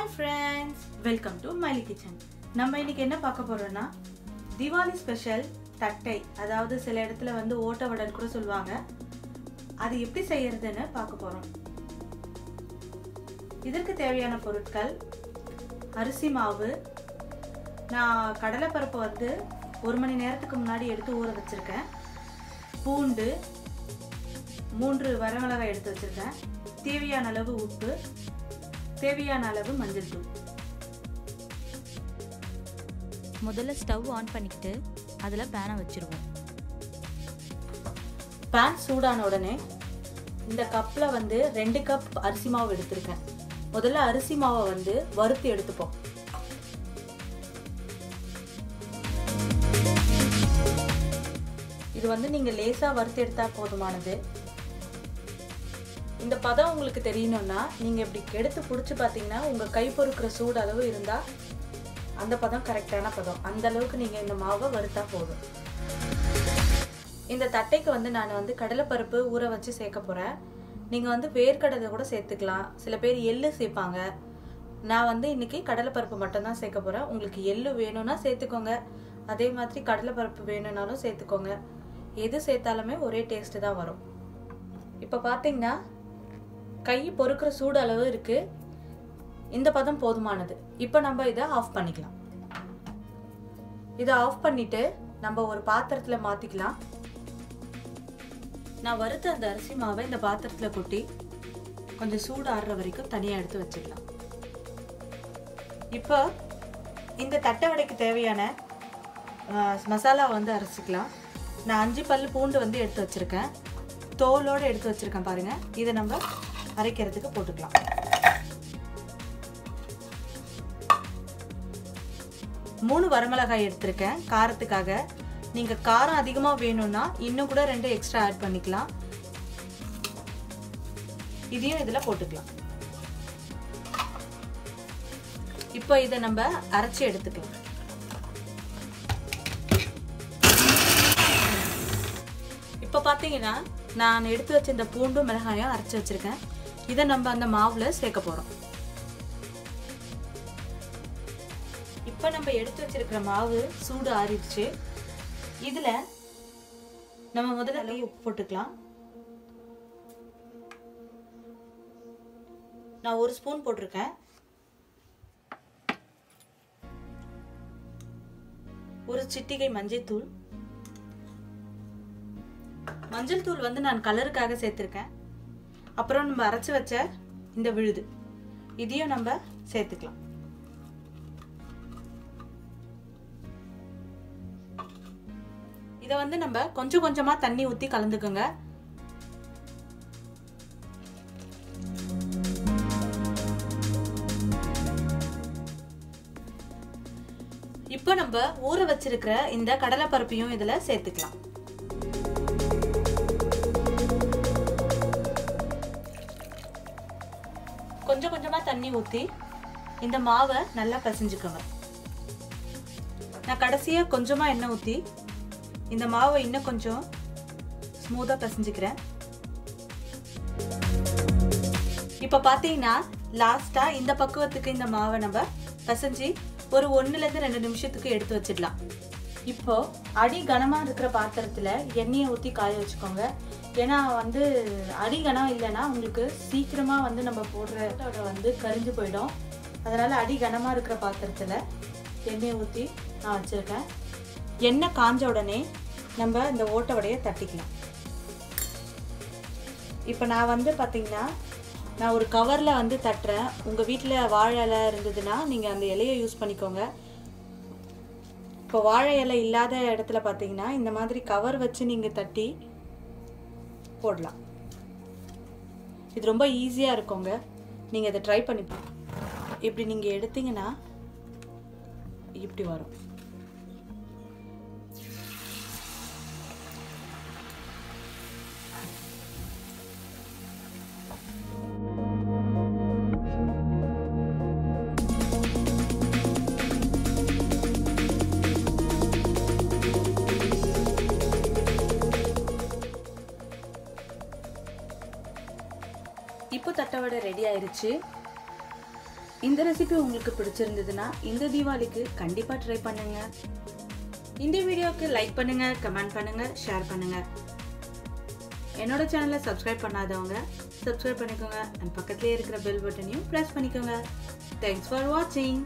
Hi friends welcome to மைலி kitchen நம்ம இன்னைக்கு என்ன பார்க்க போகிறோன்னா திவாலி ஸ்பெஷல் தட்டை அதாவது சில இடத்துல வந்து ஓட்ட வடல் கூட சொல்லுவாங்க. அது எப்படி செய்யறதுன்னு பார்க்க போகிறோம் இதற்கு தேவையான பொருட்கள் அரிசி மாவு நான் கடலைப்பருப்பு வந்து ஒரு மணி நேரத்துக்கு முன்னாடி எடுத்து ஊற வச்சுருக்கேன். பூண்டு மூன்று வரமிளகாய் எடுத்து வச்சுருக்கேன். தேவையான அளவு உப்பு தேவையான அளவு மஞ்சள் தூள். முதல்ல ஸ்டவ் ஆன் பண்ணிக்கிட்டு அதில் பேனை வச்சுருவோம். பேன் சூடான உடனே இந்த கப்பில் வந்து ரெண்டு கப் அரிசி மாவு எடுத்திருக்கேன். முதல்ல அரிசி மாவை வந்து வறுத்து எடுத்துப்போம். இது வந்து நீங்கள் லேசாக வறுத்து எடுத்தால் போதுமானது. இந்த பதம் உங்களுக்கு தெரியணும்னா நீங்கள் இப்படி எடுத்து பிடிச்சி பார்த்தீங்கன்னா உங்கள் கை பொறுக்கிற சூடு அளவு இருந்தால் அந்த பதம் கரெக்டான பதம். அந்த அளவுக்கு நீங்கள் இந்த மாவை வறுத்தா போதும். இந்த தட்டைக்கு வந்து நான் வந்து கடலைப்பருப்பு ஊற வச்சு சேர்க்க போகிறேன் நீங்கள் வந்து வேர்க்கடலை கூட சேர்த்துக்கலாம். சில பேர் எள்ளு சேர்ப்பாங்க. நான் வந்து இன்னைக்கு கடலைப்பருப்பு மட்டும்தான் சேர்க்க போகிறேன் உங்களுக்கு எள்ளு வேணும்னா சேர்த்துக்கோங்க. அதே மாதிரி கடலைப்பருப்பு வேணும்னாலும் சேர்த்துக்கோங்க. எது சேர்த்தாலுமே ஒரே டேஸ்ட்டு தான் வரும். இப்போ பார்த்தீங்கன்னா கை பொறுக்கிற சூடு அளவு இருக்குது இந்த பதம் போதுமானது. இப்போ நம்ம இதை ஆஃப் பண்ணிக்கலாம். இதை ஆஃப் பண்ணிட்டு நம்ம ஒரு பாத்திரத்தில் மாற்றிக்கலாம் நான் வறுத்த அந்த அரிசி மாவை இந்த பாத்திரத்தில் கொட்டி கொஞ்சம் சூடு ஆடுற வரைக்கும் தனியாக எடுத்து வச்சுக்கலாம் இப்போ இந்த தட்டை வடைக்கு தேவையான மசாலா வந்து அரைச்சிக்கலாம். நான் அஞ்சு பல் பூண்டு வந்து எடுத்து வச்சுருக்கேன். தோலோடு எடுத்து வச்சுருக்கேன் பாருங்கள் இதை நம்ம அரைக்கிறதுக்கு போட்டுக்கலாம். மூணு வரமிளகாய் எடுத்திருக்கேன். காரத்துக்காக. நீங்கள் காரம் அதிகமாக வேணும்னா இன்னும் கூட ரெண்டு எக்ஸ்ட்ரா ஆட் பண்ணிக்கலாம். இதையும் இதில் போட்டுக்கலாம். இப்போ இதை நம்ம அரைச்சி எடுத்துக்கலாம். இப்போ பார்த்தீங்கன்னா நான் எடுத்து வச்ச இந்த பூண்டும் மிளகாயும் அரைச்சி வச்சிருக்கேன். இதை நம்ம அந்த மாவில் சேர்க்க போகிறோம் இப்போ நம்ம எடுத்து வச்சிருக்கிற மாவு சூடு ஆறிடுச்சு. இதில் நம்ம முதல்ல அளவு உப்பு போட்டுக்கலாம். நான் ஒரு ஸ்பூன் போட்டிருக்கேன். ஒரு சிட்டிகை மஞ்சள் தூள் மஞ்சள் தூள் வந்து நான் கலருக்காக சேர்த்துருக்கேன். அப்புறம் நம்ம அரைச்சி வச்ச இந்த விழுது. இதையும் நம்ம சேர்த்துக்கலாம். இதை வந்து நம்ம கொஞ்சம் கொஞ்சமாக தண்ணி ஊற்றி கலந்துக்கோங்க. இப்போ நம்ம ஊற வச்சிருக்கிற இந்த கடலைப்பருப்பையும் இதில் சேர்த்துக்கலாம். கொஞ்சம் கொஞ்சமா தண்ணி ஊற்றி இந்த மாவை நல்லா பசைஞ்சுக்கோங்க. நான் கடைசியா கொஞ்சமா எண்ணெய் ஊற்றி இந்த மாவை இன்னும் கொஞ்சம் ஸ்மூத்தாக பசைஞ்சுக்கிறேன். இப்போ பார்த்தீங்கன்னா லாஸ்ட்டாக இந்த பக்குவத்துக்கு இந்த மாவை நம்ம பிசைஞ்சு ஒரு ஒன்றுலேருந்து ரெண்டு நிமிஷத்துக்கு எடுத்து வச்சிடலாம். இப்போ அடி கனமாக இருக்கிற பாத்திரத்தில் எண்ணெயை ஊற்றி காய வச்சுக்கோங்க. ஏன்னா வந்து அடி கனம் இல்லைன்னா உங்களுக்கு சீக்கிரமாக வந்து நம்ம போடுற வந்து கரிஞ்சு போயிடும். அதனால் அடி கனமாக இருக்கிற பாத்திரத்தில் எண்ணெயை ஊற்றி நான் வச்சுருக்கேன். எண்ணெய் காஞ்ச உடனே நம்ம இந்த ஓட்ட வடையை தட்டிக்கலாம். இப்போ நான் வந்து பார்த்தீங்கன்னா நான் ஒரு கவரில் வந்து தட்டுறேன். உங்கள் வீட்டில் வாழை இலை இருந்ததுன்னா நீங்கள் அந்த இலையை யூஸ் பண்ணிக்கோங்க. இப்போ வாழை இலை இல்லாத இடத்துல பார்த்தீங்கன்னா இந்த மாதிரி கவர் வச்சு நீங்கள் தட்டி போடலாம். இது ரொம்ப ஈஸியாக இருக்குங்க. நீங்கள் இதை ட்ரை பண்ணி இப்படி நீங்கள் எடுத்தீங்கன்னா இப்படி வரும். இப்போ தட்டை வடை ரெடி ஆயிருச்சு. இந்த ரெசிபி உங்களுக்கு பிடிச்சிருந்ததுன்னா இந்த தீபாவளிக்கு கண்டிப்பாக ட்ரை பண்ணுங்க. இந்த வீடியோவுக்கு லைக் பண்ணுங்க கமெண்ட் பண்ணுங்க ஷேர் பண்ணுங்க. என்னோட சேனலை சப்ஸ்கிரைப் பண்ணாதவங்க சப்ஸ்கிரைப் பண்ணிக்கோங்க. அண்ட் பக்கத்துலேயே இருக்கிற பெல் பட்டனையும் ப்ரெஸ் பண்ணிக்கோங்க. தேங்க்ஸ் ஃபார் வாட்சிங்